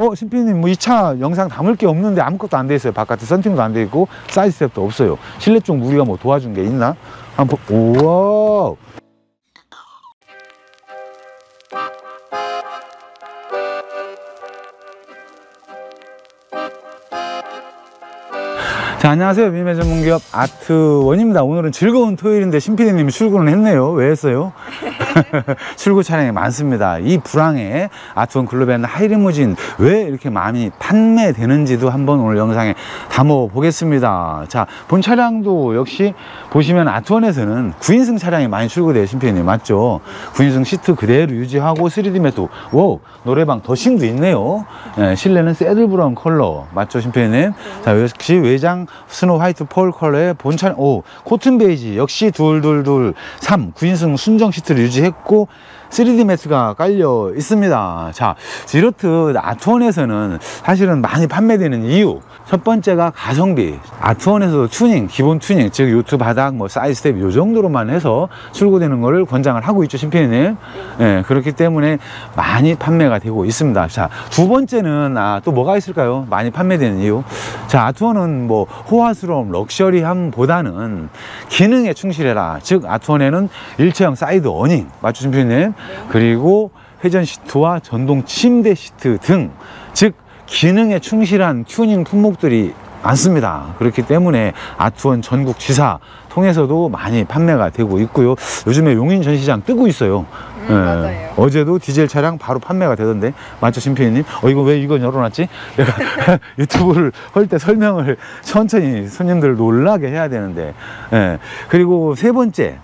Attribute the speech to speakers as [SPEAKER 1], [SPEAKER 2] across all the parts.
[SPEAKER 1] 어, 신피디님, 뭐 이 차 영상 담을 게 없는데 아무것도 안 돼 있어요. 바깥에 썬팅도 안 돼 있고, side step도 없어요. 실내 쪽 우리가 뭐 도와준 게 있나? 한번 보, 우와! 자, 안녕하세요. 미매 전문기업 아트원입니다. 오늘은 즐거운 토요일인데 신피디님이 출근을 했네요. 왜 했어요? 출고 차량이 많습니다. 이 불황에 아트원 글로벤 하이리무진 왜 이렇게 많이 판매되는지도 한번 오늘 영상에 담아 보겠습니다. 자, 본 차량도 역시 보시면 아트원에서는 9인승 차량이 많이 출고돼요. 신피디님 맞죠? 9인승 시트 그대로 유지하고 3D 매트, 오, 노래방 더싱도 있네요. 예, 실내는 saddle brown 컬러 맞죠, 신피디님? 자, 역시 외장 snow white pearl 컬러의 본차 오 코튼 베이지 역시 둘둘둘 3 9인승 순정 시트를 유지했고 3D 매트가 깔려 있습니다. 자, 지로트 아트원에서는 사실은 많이 판매되는 이유. 첫 번째가 가성비. 아트원에서도 튜닝, 기본 튜닝, 즉 요트 바닥, 뭐 side step 요 정도로만 해서 출고되는 거를 권장을 하고 있죠, 심피디님. 예, 그렇기 때문에 많이 판매가 되고 있습니다. 자, 두 번째는 아, 또 뭐가 있을까요? 많이 판매되는 이유. 자, 아트원은 뭐 호화스러움, 럭셔리함보다는 기능에 충실해라. 즉 아트원에는 일체형 side awning, 맞죠, 심피디님? 그리고 회전 시트와 전동 침대 시트 등, 즉 기능에 충실한 튜닝 품목들이 많습니다. 그렇기 때문에 아트원 전국 지사 통해서도 많이 판매가 되고 있고요. 요즘에 용인 전시장 뜨고 있어요.
[SPEAKER 2] 음, 맞아요.
[SPEAKER 1] 어제도 디젤 차량 바로 판매가 되던데 맞죠, 심피디님? 어 이거 왜 이건 열어놨지? 내가 유튜브를 할 때 설명을 천천히 손님들 놀라게 해야 되는데. 예. 그리고 세 번째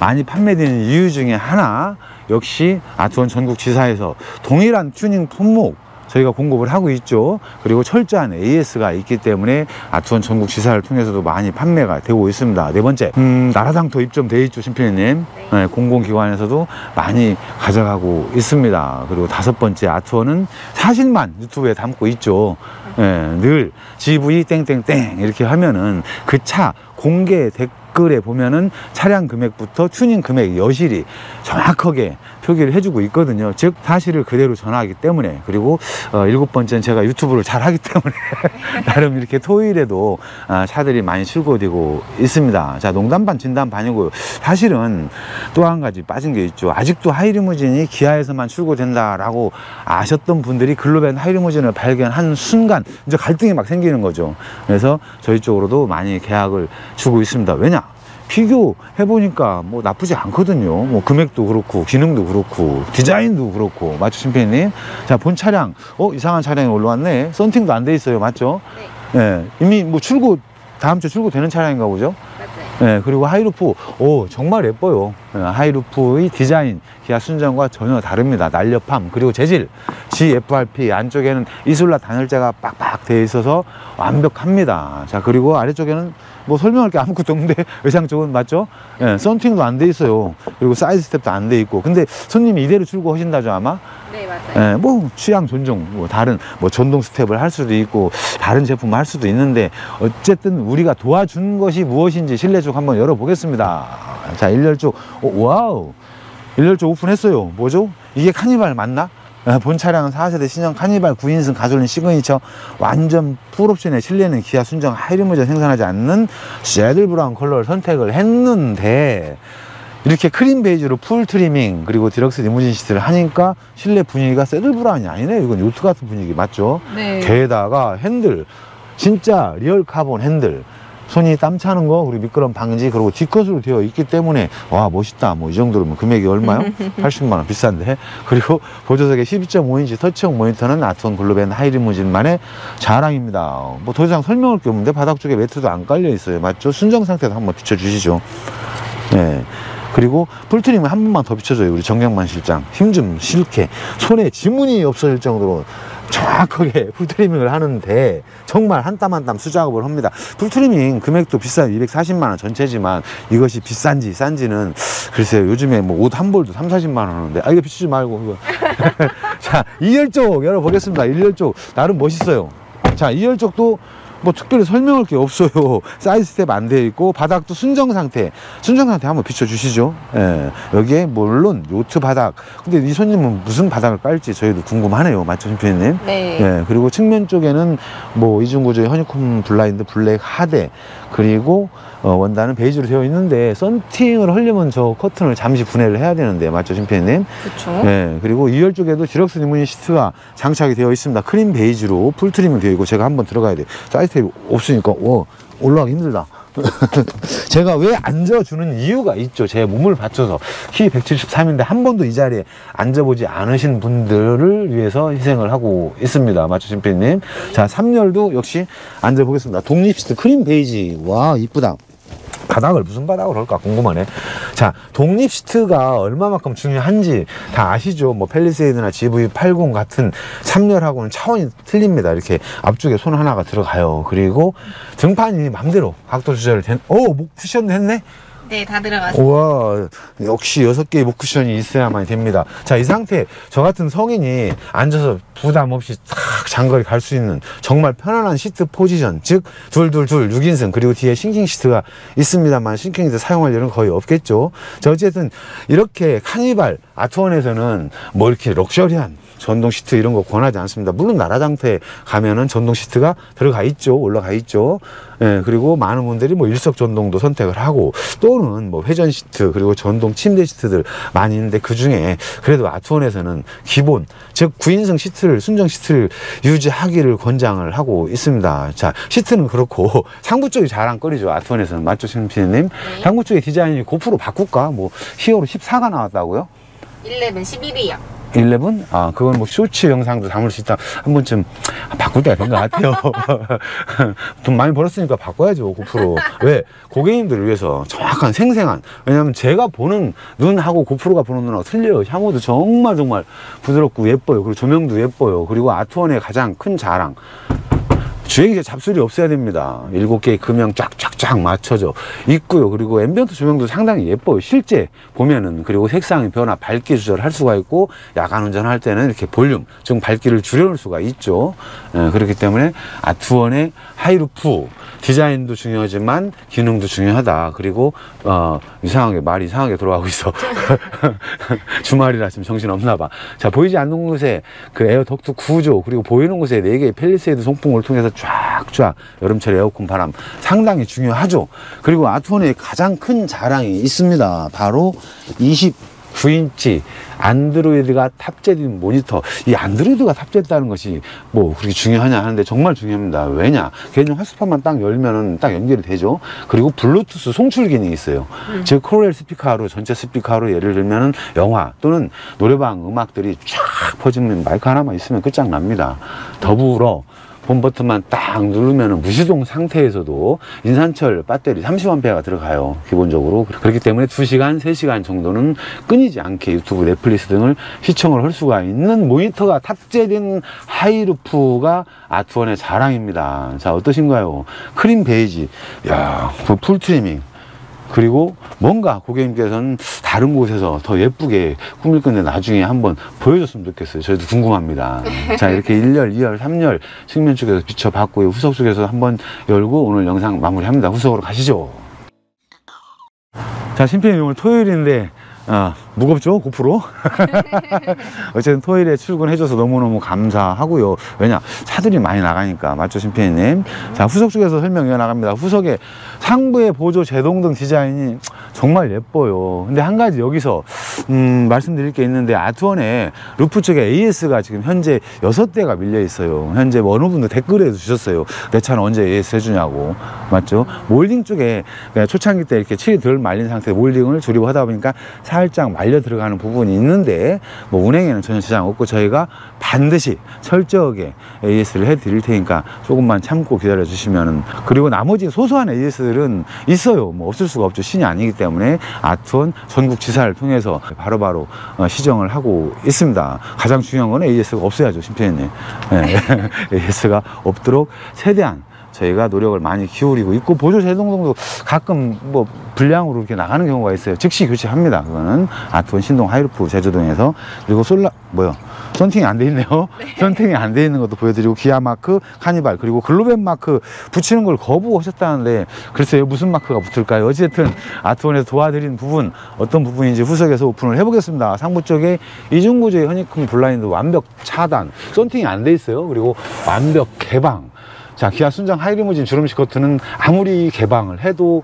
[SPEAKER 1] 많이 판매되는 이유 중에 하나 역시 아트원 전국 지사에서 동일한 튜닝 품목 저희가 공급을 하고 있죠. 그리고 철저한 AS가 있기 때문에 아트원 전국 지사를 통해서도 많이 판매가 되고 있습니다. 네 번째, 음, 나라장터 입점돼 있죠, 심피디님. 네, 공공기관에서도 많이 가져가고 있습니다. 그리고 다섯 번째, 아트원은 사실만 유튜브에 담고 있죠. 예, 늘 GV 땡땡땡 이렇게 하면은 그 차 공개 댓글 에 보면은 차량 금액부터 튜닝 금액 여실히 정확하게 표기를 해주고 있거든요. 즉 사실을 그대로 전하기 때문에 그리고 어, 일곱 번째는 제가 유튜브를 잘 하기 때문에 나름 이렇게 토요일에도 아, 차들이 많이 출고되고 있습니다. 자 농담 반 진담 반이고요. 사실은 또 한 가지 빠진 게 있죠. 아직도 하이리무진이 기아에서만 출고된다라고 아셨던 분들이 글로벤 하이리무진을 발견한 순간 이제 갈등이 막 생기는 거죠. 그래서 저희 쪽으로도 많이 계약을 주고 있습니다. 왜냐? 비교해보니까 뭐 나쁘지 않거든요. 뭐 금액도 그렇고, 기능도 그렇고, 디자인도 그렇고, 맞죠, 심피디님? 자, 본 차량, 어, 이상한 차량이 올라왔네. 썬팅도 안 돼 있어요. 맞죠?
[SPEAKER 2] 네,
[SPEAKER 1] 예, 이미 뭐 출고, 다음 주 출고 되는 차량인가 보죠?
[SPEAKER 2] 맞아요.
[SPEAKER 1] 예, 그리고 high roof, 오, 정말 예뻐요. 예, high roof의 디자인, 기아 순정과 전혀 다릅니다. 날렵함, 그리고 재질, GFRP, 안쪽에는 이솔라 단열재가 빡빡 되어 있어서 완벽합니다. 자, 그리고 아래쪽에는 뭐 설명할 게 아무것도 없는데, 외장 쪽은 맞죠? 예, 썬팅도 안 돼 있어요. 그리고 side step도 안 돼 있고. 근데 손님이 이대로 출고하신다죠, 아마?
[SPEAKER 2] 네, 맞아요.
[SPEAKER 1] 예, 뭐 취향 존중, 뭐 다른 뭐 전동 스텝을 할 수도 있고 다른 제품을 할 수도 있는데 어쨌든 우리가 도와준 것이 무엇인지 실내 쪽 한번 열어보겠습니다. 자, 일렬 쪽, 오, 와우, 일렬 쪽 오픈했어요. 뭐죠? 이게 카니발 맞나? 예, 본 차량은 4세대 신형 카니발 9인승 가솔린 시그니처 완전 풀옵션의 실내는 기아 순정 하이리무진 생산하지 않는 saddle brown 컬러를 선택을 했는데 이렇게 크림 베이지로 full trimming 그리고 디럭스 리무진 시트를 하니까 실내 분위기가 saddle brown이 아니네요. 이건 요트 같은 분위기 맞죠?
[SPEAKER 2] 네.
[SPEAKER 1] 게다가 핸들 진짜 real carbon 핸들 손이 땀 차는 거 그리고 미끄럼 방지 그리고 D컷으로 되어 있기 때문에 와 멋있다. 뭐 이 정도면 금액이 얼마요? 80만 원. 비싼데. 그리고 보조석에 12.5인치 터치형 모니터는 아트원 글로벤 하이리무진만의 자랑입니다. 뭐 더 이상 설명할 게 없는데 바닥 쪽에 매트도 안 깔려 있어요. 맞죠? 순정 상태도 한번 비춰주시죠. 네. 그리고 풀트림을 한 번만 더 비춰줘요. 우리 정경만 실장. 힘 좀 실게. 손에 지문이 없어질 정도로 정확하게 풀트리밍을 하는데 정말 한 땀 한 땀 수작업을 합니다. full trimming 금액도 비싼 240만 원 전체지만 이것이 비싼지 싼지는 글쎄요 요즘에 뭐 옷 한 벌도 3, 40만 원 하는데. 아 이거 비추지 말고 이거. 자 2열 쪽 열어보겠습니다. 1열 쪽. 나름 멋있어요. 자 2열 쪽도 뭐 특별히 설명할 게 없어요. side step 안 되어 있고 바닥도 순정 상태. 순정 상태 한번 비춰 주시죠. 예. 여기에 물론 요트 바닥. 근데 이 손님은 무슨 바닥을 깔지 저희도 궁금하네요. 맞죠, 심피디님?
[SPEAKER 2] 네.
[SPEAKER 1] 예, 그리고 측면 쪽에는 뭐 이중 구조의 honeycomb 블라인드 black 하대 그리고 어, 원단은 베이지로 되어 있는데 썬팅을 하려면 저 커튼을 잠시 분해를 해야 되는데 맞죠, 심피디님?
[SPEAKER 2] 그쵸.
[SPEAKER 1] 네, 그리고 2열 쪽에도 디럭스 리무진 시트가 장착이 되어 있습니다. 크림 베이지로 full trim이 되어 있고 제가 한번 들어가야 돼요. side step이 없으니까 와, 올라가기 힘들다. 제가 왜 앉아주는 이유가 있죠. 제 몸을 받쳐서 키 173인데 한 번도 이 자리에 앉아보지 않으신 분들을 위해서 희생을 하고 있습니다. 맞죠, 심피디님? 자, 3열도 역시 앉아보겠습니다. 독립 시트 크림 베이지. 와, 이쁘다. 바닥을 무슨 바닥으로 할까 궁금하네. 자, 독립 시트가 얼마만큼 중요한지 다 아시죠? 뭐 펠리세이드나 GV80 같은 3열하고는 차원이 틀립니다. 이렇게 앞쪽에 손 하나가 들어가요. 그리고 등판이 맘대로 각도 조절을 된, 오, 목 쿠션도 했네?
[SPEAKER 2] 네, 다 들어갔어요.
[SPEAKER 1] 우와, 역시 여섯 개의 목 쿠션이 있어야만 됩니다. 자, 이 상태, 저 같은 성인이 앉아서 부담 없이 탁 장거리 갈 수 있는 정말 편안한 시트 포지션, 즉, 둘둘둘 6인승, 그리고 뒤에 sinking 시트가 있습니다만, sinking 시트 사용할 일은 거의 없겠죠. 자, 어쨌든, 이렇게 카니발 아트원에서는 뭐 이렇게 럭셔리한 전동 시트 이런 거 권하지 않습니다. 물론 나라장터에 가면은 전동 시트가 들어가 있죠. 올라가 있죠. 예, 그리고 많은 분들이 뭐 일석 전동도 선택을 하고 또는 뭐 회전 시트 그리고 전동 침대 시트들 많이 있는데 그 중에 그래도 아트원에서는 기본 즉 9인승 시트를 순정 시트를 유지하기를 권장을 하고 있습니다. 자 시트는 그렇고 상부 쪽이 자랑거리죠. 아트원에서는 맞죠, 신피디님?
[SPEAKER 2] 네.
[SPEAKER 1] 상부 쪽의 디자인이 고프로 바꿀까? 뭐 히어로 14가 나왔다고요?
[SPEAKER 2] 11, 11이요.
[SPEAKER 1] 11? 아, 그건 뭐 쇼츠 영상도 담을 수 있다. 한 번쯤 바꿀 때가 된 것 같아요. 돈 많이 벌었으니까 바꿔야죠, 고프로. 왜? 고객님들을 위해서 정확한 생생한. 왜냐면 제가 보는 눈하고 고프로가 보는 눈하고 틀려요. 샤모도 정말 정말 부드럽고 예뻐요. 그리고 조명도 예뻐요. 그리고 아트원의 가장 큰 자랑. 주행 시에 잡소리 없어야 됩니다. 일곱 개의 금형 쫙쫙쫙 맞춰져 있고요. 그리고 ambient 조명도 상당히 예뻐요. 실제 보면은 그리고 색상의 변화, 밝기 조절할 수가 있고 야간 운전할 때는 이렇게 볼륨, 좀 밝기를 줄여놓을 수가 있죠. 예, 그렇기 때문에 아트원의 high roof 디자인도 중요하지만 기능도 중요하다. 그리고 어 이상하게 말이 이상하게 돌아가고 있어. 주말이라 지금 정신 없나 봐. 자 보이지 않는 곳에 그 에어 덕트 구조 그리고 보이는 곳에 네 개의 펠리세이드 송풍을 통해서 쫙쫙 여름철 에어컨 바람 상당히 중요하죠. 그리고 아트원의 가장 큰 자랑이 있습니다. 바로 29인치 안드로이드가 탑재된 모니터. 이 안드로이드가 탑재했다는 것이 뭐 그렇게 중요하냐 하는데 정말 중요합니다. 왜냐? 개인용 hotspot만 딱 열면은 딱 연결이 되죠. 그리고 블루투스 송출 기능이 있어요. 즉 크렐 스피커로 전체 스피커로 예를 들면은 영화 또는 노래방 음악들이 쫙 퍼지는 마이크 하나만 있으면 끝장납니다. 더불어 본 버튼만 딱 누르면 무시동 상태에서도 인산철 배터리 30A가 들어가요. 기본적으로. 그렇기 때문에 2시간, 3시간 정도는 끊이지 않게 유튜브, 넷플릭스 등을 시청을 할 수가 있는 모니터가 탑재된 high roof가 아트원의 자랑입니다. 자, 어떠신가요? 크림 베이지. 야, 그 풀트리밍. 그리고 뭔가 고객님께서는 다른 곳에서 더 예쁘게 꾸밀 건데 나중에 한번 보여줬으면 좋겠어요. 저희도 궁금합니다. 자, 이렇게 1열, 2열, 3열 측면 쪽에서 비춰봤고요. 후석 쪽에서 한번 열고 오늘 영상 마무리합니다. 후석으로 가시죠. 자, 오늘 토요일인데 아, 무겁죠? 고프로? 어쨌든 토요일에 출근해줘서 너무너무 감사하고요. 왜냐? 차들이 많이 나가니까. 맞죠, 심피디님? 자, 후석 쪽에서 설명 이어나갑니다. 후석에 상부의 보조 제동등 디자인이 정말 예뻐요. 근데 한 가지 여기서, 음, 말씀드릴 게 있는데, 아트원에 루프 쪽에 AS가 지금 현재 여섯 대가 밀려 있어요. 현재 뭐 어느 분도 댓글에도 주셨어요. 내 차는 언제 AS 해주냐고. 맞죠? 몰딩 쪽에 초창기 때 이렇게 칠이 덜 말린 상태 몰딩을 조립 하다 보니까 살짝 말려 들어가는 부분이 있는데 뭐 운행에는 전혀 지장 없고 저희가 반드시 철저하게 AS를 해 드릴 테니까 조금만 참고 기다려 주시면은 그리고 나머지 소소한 AS들은 있어요 뭐 없을 수가 없죠 신이 아니기 때문에 아트원 전국 지사를 통해서 바로바로 어, 시정을 하고 있습니다 가장 중요한 건 AS가 없어야죠 심표님 네. AS가 없도록 최대한 저희가 노력을 많이 기울이고 있고 보조 제동등도 가끔 뭐 불량으로 이렇게 나가는 경우가 있어요. 즉시 교체합니다. 그거는 아트원 신동 high roof 제조동에서 그리고 솔라 뭐요? 썬팅이 안 돼 있네요. 썬팅이 안 돼 있는 것도 보여드리고 기아 마크, 카니발 그리고 글로벤 마크 붙이는 걸 거부하셨다는데 글쎄요 무슨 마크가 붙을까요? 어쨌든 아트원에서 도와드린 부분 어떤 부분인지 후석에서 오픈을 해보겠습니다. 상부 쪽에 이중구조의 honeycomb 블라인드 완벽 차단, 썬팅이 안 돼 있어요. 그리고 완벽 개방. 자, 기아 순정 하이리무진 주름식 커튼은 아무리 개방을 해도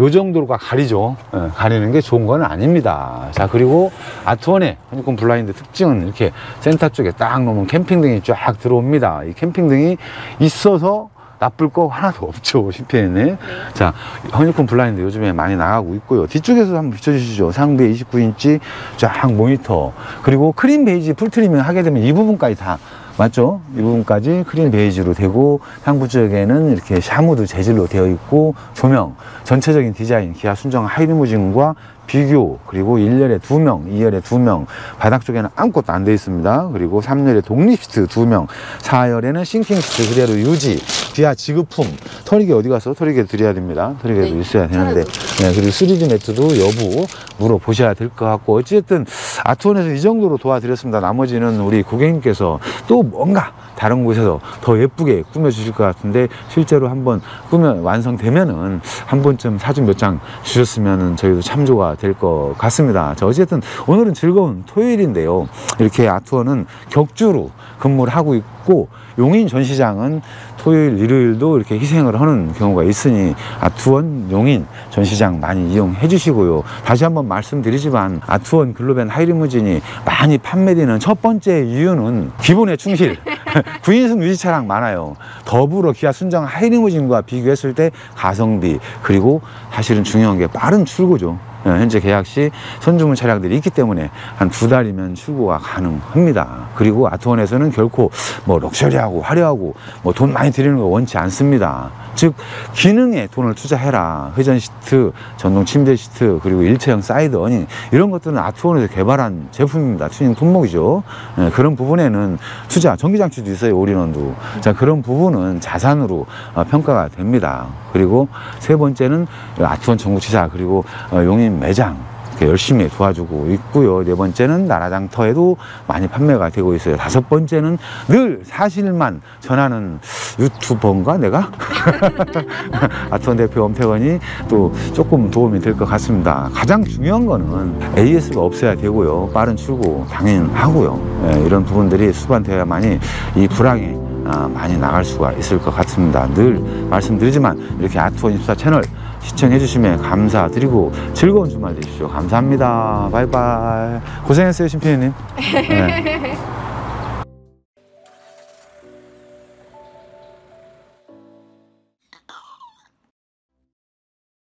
[SPEAKER 1] 요 정도가 가리죠. 예, 가리는 게 좋은 건 아닙니다. 자, 그리고 아트원의 honeycomb 블라인드 특징은 이렇게 센터 쪽에 딱 놓으면 캠핑등이 쫙 들어옵니다. 이 캠핑등이 있어서 나쁠 거 하나도 없죠, CPN에. 자, honeycomb 블라인드 요즘에 많이 나가고 있고요. 뒤쪽에서 한번 비춰주시죠. 상부에 29인치 쫙 모니터. 그리고 크림 베이지 full trimming 하게 되면 이 부분까지 다 맞죠? 이 부분까지 크림 베이지로 되고 상부 쪽에는 이렇게 샤무드 재질로 되어 있고 조명, 전체적인 디자인, 기아 순정 하이리무진과 비교 그리고 1열에 2명, 2열에 2명, 바닥 쪽에는 아무것도 안 돼 있습니다. 그리고 3열에 독립 시트 2명, 4열에는 sinking 시트 그대로 유지, 기아 지급품, 털이개 어디 가서 털이개 드려야 됩니다. 털이개도
[SPEAKER 2] 네,
[SPEAKER 1] 있어야 되는데. 네, 그리고 3D 매트도 여부 물어보셔야 될 것 같고, 어쨌든 아트원에서 이 정도로 도와드렸습니다. 나머지는 우리 고객님께서 또 뭔가 다른 곳에서 더 예쁘게 꾸며 주실 것 같은데, 실제로 한번 꾸며 완성되면은 한 번쯤 사진 몇 장 주셨으면은 저희도 참조가 될 것 같습니다. 자, 어쨌든 오늘은 즐거운 토요일인데요. 이렇게 아트원은 격주로 근무를 하고 있고, 용인 전시장은 토요일, 일요일도 이렇게 희생을 하는 경우가 있으니 아트원, 용인 전시장 많이 이용해 주시고요. 다시 한번 말씀드리지만 아트원 글로벤 하이리무진이 많이 판매되는 첫 번째 이유는 기본에 충실. 9인승 유지 차량 많아요. 더불어 기아 순정 하이리무진과 비교했을 때 가성비 그리고 사실은 중요한 게 빠른 출고죠. 예, 현재 계약 시 선주문 차량들이 있기 때문에 한 두 달이면 출고가 가능합니다. 그리고 아트원에서는 결코 뭐 럭셔리하고 화려하고 뭐 돈 많이 들이는 거 원치 않습니다. 즉 기능에 돈을 투자해라. 회전 시트, 전동 침대 시트, 그리고 일체형 사이드 awning 이런 것들은 아트원에서 개발한 제품입니다. 튜닝 품목이죠. 예, 그런 부분에는 투자, 전기 장치도 있어요. 올인원도. 자 그런 부분은 자산으로 어, 평가가 됩니다. 그리고 세 번째는 아트원 전국지사 그리고 어, 용인 매장 이렇게 열심히 도와주고 있고요. 네 번째는 나라장터에도 많이 판매가 되고 있어요. 다섯 번째는 늘 사실만 전하는 유튜버인가 내가? 아트원 대표 엄태원이 또 조금 도움이 될 것 같습니다. 가장 중요한 거는 AS가 없어야 되고요. 빠른 출고 당연하고요. 예, 이런 부분들이 수반되어야만이 이 불황에 아, 많이 나갈 수가 있을 것 같습니다. 늘 말씀드리지만 이렇게 아트원 입사 채널 시청해 주시면 감사드리고 즐거운 주말 되십시오. 감사합니다. 바이바이. 고생했어요, 심피디님. 네.